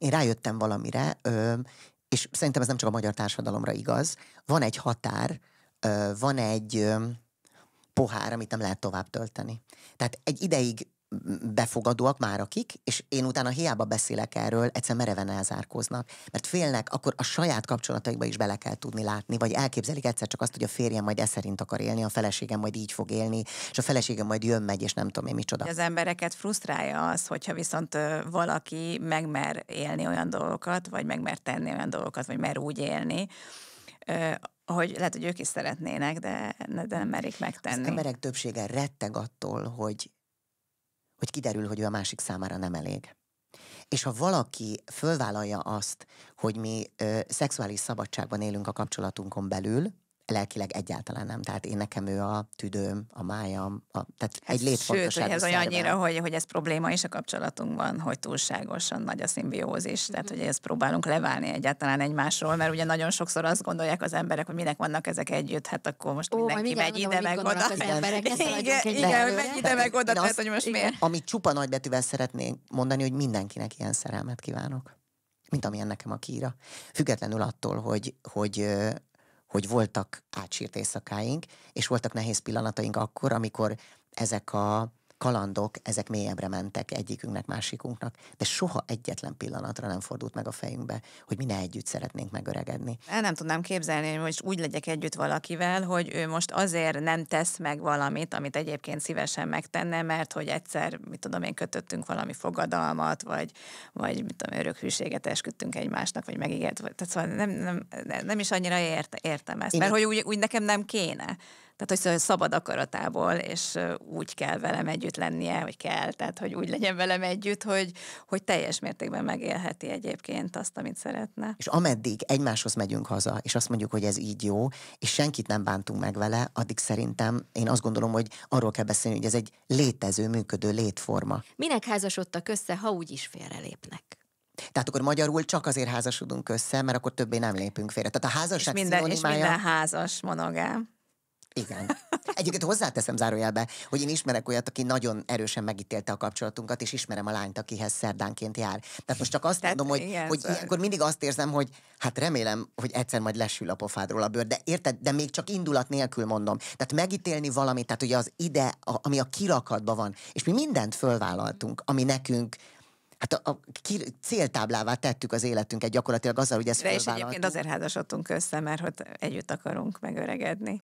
én rájöttem valamire, és szerintem ez nem csak a magyar társadalomra igaz, van egy határ, van egy pohár, amit nem lehet tovább tölteni. Tehát egy ideig befogadóak már akik, és én utána hiába beszélek erről, egyszer mereven elzárkóznak. Mert félnek, akkor a saját kapcsolataikba is bele kell tudni látni, vagy elképzelik egyszer csak azt, hogy a férjem majd e szerint akar élni, a feleségem majd így fog élni, és a feleségem majd jön, megy, és nem tudom én micsoda. Az embereket frusztrálja az, hogyha viszont valaki megmer élni olyan dolgokat, vagy megmer tenni olyan dolgokat, vagy mer úgy élni, hogy lehet, hogy ők is szeretnének, de, de nem merik megtenni. Az emberek többsége retteg attól, hogy hogy kiderül, hogy ő a másik számára nem elég. És ha valaki fölvállalja azt, hogy mi ö, szexuális szabadságban élünk a kapcsolatunkon belül, lelkileg egyáltalán nem. Tehát én nekem ő a tüdőm, a májam, a, tehát hát egy létfontosságú Sőt, ez olyan annyira, hogy, hogy ez probléma is a kapcsolatunkban, hogy túlságosan nagy a szimbiózis, tehát hogy ezt próbálunk leválni egyáltalán egymásról, mert ugye nagyon sokszor azt gondolják az emberek, hogy minek vannak ezek együtt, hát akkor most Ó, mindenki megy ide, meg oda. Az emberek, igen, igen, hogy megy ide, meg oda, tehát hogy most igen. miért. Amit csupa nagybetűvel szeretnék mondani, hogy mindenkinek ilyen szerelmet kívánok mint amilyen nekem a kíra. Függetlenül attól, hogy, hogy hogy voltak átsírt éjszakáink, és voltak nehéz pillanataink akkor, amikor ezek a kalandok, ezek mélyebbre mentek egyikünknek, másikunknak, de soha egyetlen pillanatra nem fordult meg a fejünkbe, hogy mi ne együtt szeretnénk megöregedni. El nem tudnám képzelni, hogy most úgy legyek együtt valakivel, hogy ő most azért nem tesz meg valamit, amit egyébként szívesen megtenne, mert hogy egyszer, mit tudom én, kötöttünk valami fogadalmat, vagy, vagy mit tudom, örökhűséget esküdtünk egymásnak, vagy megígért, tehát szóval nem, nem, nem is annyira ért, értem ezt, mert hogy úgy, úgy nekem nem kéne. Tehát, hogy szabad akaratából, és úgy kell velem együtt lennie, hogy kell, tehát, hogy úgy legyen velem együtt, hogy, hogy teljes mértékben megélheti egyébként azt, amit szeretne. És ameddig egymáshoz megyünk haza, és azt mondjuk, hogy ez így jó, és senkit nem bántunk meg vele, addig szerintem én azt gondolom, hogy arról kell beszélni, hogy ez egy létező, működő létforma. Minek házasodtak össze, ha úgy is félrelépnek? Tehát akkor magyarul csak azért házasodunk össze, mert akkor többé nem lépünk félre. Tehát a házasság és minden, és minden házas monogám. Igen. Egyébként hozzáteszem zárójelbe, hogy én ismerek olyat, aki nagyon erősen megítélte a kapcsolatunkat, és ismerem a lányt, akihez szerdánként jár. Tehát most csak azt Tehát, mondom, hogy, igen, hogy ilyenkor mindig azt érzem, hogy hát remélem, hogy egyszer majd lesül a pofádról a bőr, de érted, de még csak indulat nélkül mondom. Tehát megítélni valamit, tehát ugye az ide, a, ami a kirakatban van, és mi mindent fölvállaltunk, ami nekünk hát a, a ki, céltáblává tettük az életünket gyakorlatilag azzal, hogy ezt De és egyébként azért házasodtunk össze, mert hogy együtt akarunk megöregedni.